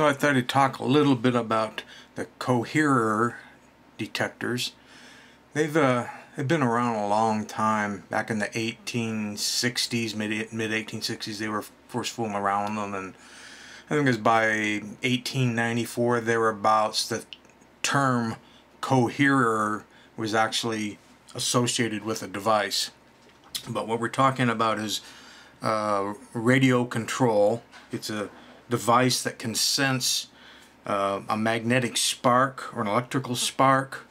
So I thought I'd talk a little bit about the coherer detectors. They've uh, they've been around a long time. Back in the 1860s, mid mid 1860s, they were first fooling around with them, and I think it was by 1894 thereabouts the term coherer was actually associated with a device. But what we're talking about is uh, radio control. It's a device that can sense uh, a magnetic spark or an electrical spark.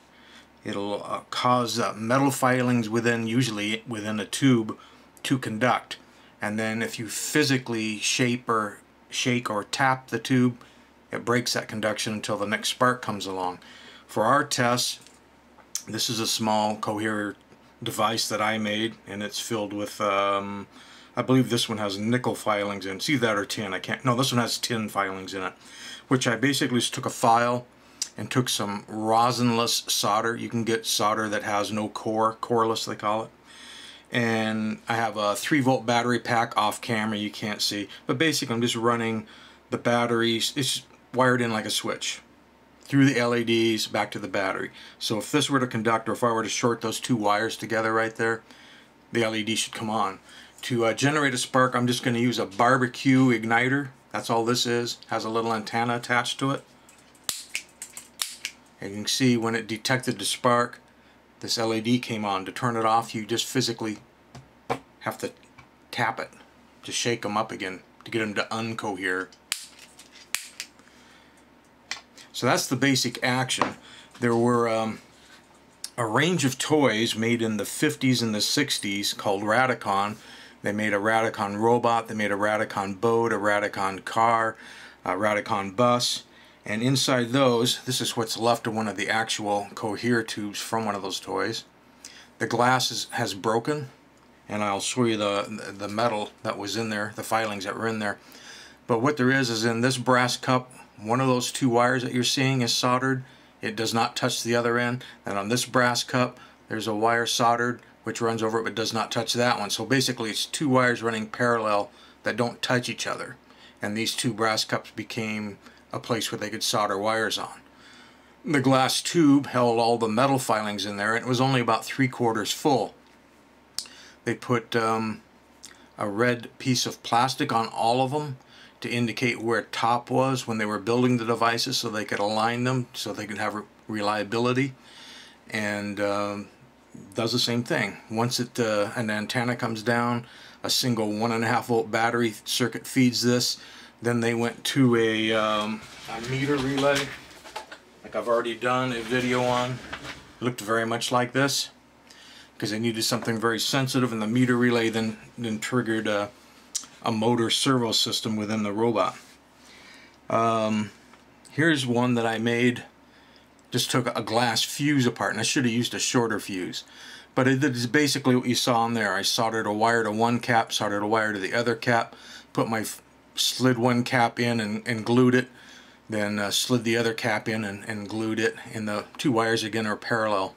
It'll uh, cause uh, metal filings within, usually within a tube, to conduct. And then if you physically shape or shake or tap the tube, it breaks that conduction until the next spark comes along. For our tests, this is a small coherer device that I made, and it's filled with um, I believe this one has nickel filings in. See that or tin. I can't. No, this one has tin filings in it. Which I basically just took a file and took some rosinless solder. You can get solder that has no core, coreless they call it. And I have a 3 volt battery pack off camera. You can't see. But basically I'm just running the batteries. It's wired in like a switch through the LEDs back to the battery. So if this were to conduct or if I were to short those two wires together right there, the LED should come on. To uh, generate a spark, I'm just going to use a barbecue igniter. That's all this is. Has a little antenna attached to it. And you can see when it detected the spark, this LED came on. To turn it off, you just physically have to tap it to shake them up again to get them to uncohere. So that's the basic action. There were um, a range of toys made in the 50s and the 60s called Radicon they made a Radicon robot, they made a Radicon boat, a Radicon car, a Radicon bus, and inside those, this is what's left of one of the actual cohere tubes from one of those toys. The glass is, has broken, and I'll show you the, the metal that was in there, the filings that were in there. But what there is, is in this brass cup, one of those two wires that you're seeing is soldered. It does not touch the other end. And on this brass cup, there's a wire soldered which runs over it but does not touch that one. So basically it's two wires running parallel that don't touch each other. And these two brass cups became a place where they could solder wires on. The glass tube held all the metal filings in there and it was only about three quarters full. They put um, a red piece of plastic on all of them to indicate where top was when they were building the devices so they could align them so they could have reliability. And um, does the same thing. Once it uh, an antenna comes down, a single one and a half volt battery circuit feeds this. Then they went to a, um, a meter relay, like I've already done a video on. It looked very much like this because they needed something very sensitive, and the meter relay then then triggered a, a motor servo system within the robot. Um, here's one that I made just took a glass fuse apart and I should have used a shorter fuse. But it is basically what you saw in there. I soldered a wire to one cap soldered a wire to the other cap put my slid one cap in and, and glued it then uh, slid the other cap in and, and glued it and the two wires again are parallel.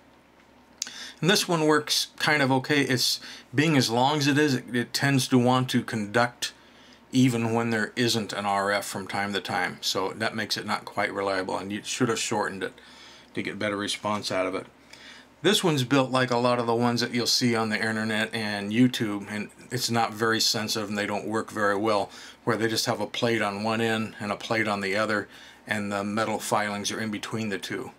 And this one works kind of okay. It's being as long as it is it, it tends to want to conduct even when there isn't an RF from time to time. So that makes it not quite reliable and you should have shortened it to get better response out of it. This one's built like a lot of the ones that you'll see on the internet and YouTube and it's not very sensitive and they don't work very well where they just have a plate on one end and a plate on the other and the metal filings are in between the two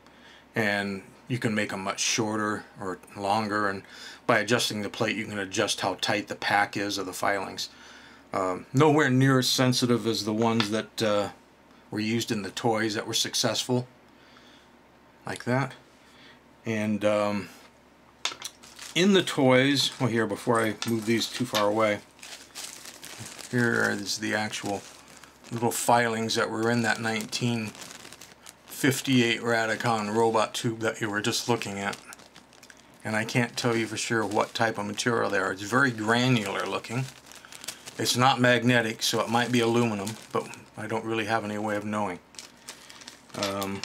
and you can make them much shorter or longer and by adjusting the plate you can adjust how tight the pack is of the filings. Um, nowhere near as sensitive as the ones that uh, were used in the toys that were successful like that. And um, in the toys, well here, before I move these too far away, here is the actual little filings that were in that 1958 Radicon robot tube that you were just looking at. And I can't tell you for sure what type of material they are. It's very granular looking. It's not magnetic, so it might be aluminum, but I don't really have any way of knowing. Um,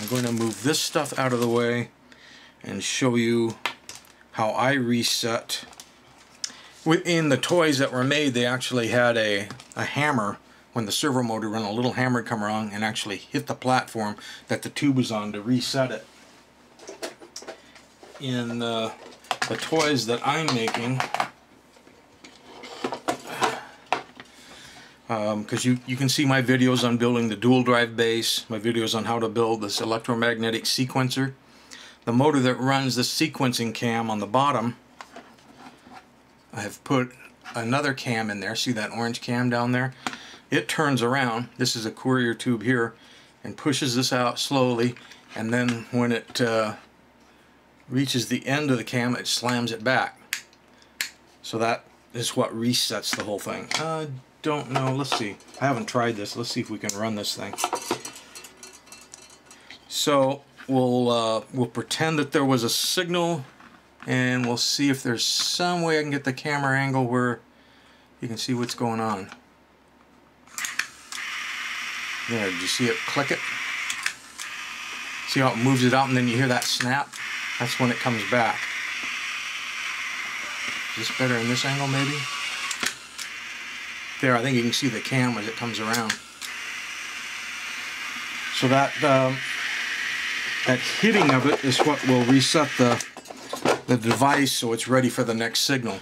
I'm going to move this stuff out of the way and show you how I reset. Within the toys that were made, they actually had a, a hammer when the servo motor run a little hammer come wrong and actually hit the platform that the tube was on to reset it. In the toys that I'm making, because um, you, you can see my videos on building the dual drive base, my videos on how to build this electromagnetic sequencer. The motor that runs the sequencing cam on the bottom, I have put another cam in there. See that orange cam down there? It turns around. This is a coherer tube here and pushes this out slowly and then when it uh, reaches the end of the cam it slams it back. So that is what resets the whole thing. Uh, don't know. Let's see. I haven't tried this. Let's see if we can run this thing. So we'll uh, we'll pretend that there was a signal, and we'll see if there's some way I can get the camera angle where you can see what's going on. There, did you see it click it? See how it moves it out and then you hear that snap? That's when it comes back. Is this better in this angle maybe? There, I think you can see the cam as it comes around. So that um, that hitting of it is what will reset the the device so it's ready for the next signal.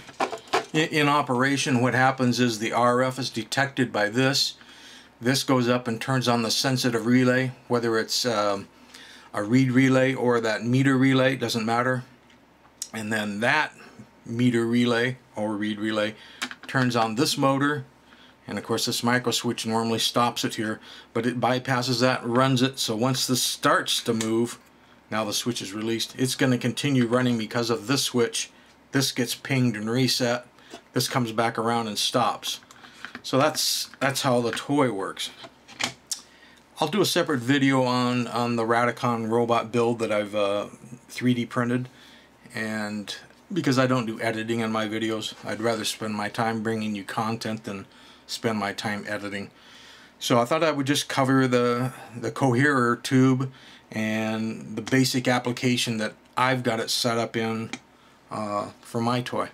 In, in operation, what happens is the RF is detected by this. This goes up and turns on the sensitive relay, whether it's um, a reed relay or that meter relay, doesn't matter. And then that meter relay or reed relay turns on this motor and of course this micro switch normally stops it here but it bypasses that runs it. So once this starts to move now the switch is released. It's going to continue running because of this switch. This gets pinged and reset. This comes back around and stops. So that's that's how the toy works. I'll do a separate video on on the Radicon robot build that I've uh, 3D printed. And because I don't do editing in my videos I'd rather spend my time bringing you content than spend my time editing. So I thought I would just cover the, the coherer tube and the basic application that I've got it set up in uh, for my toy.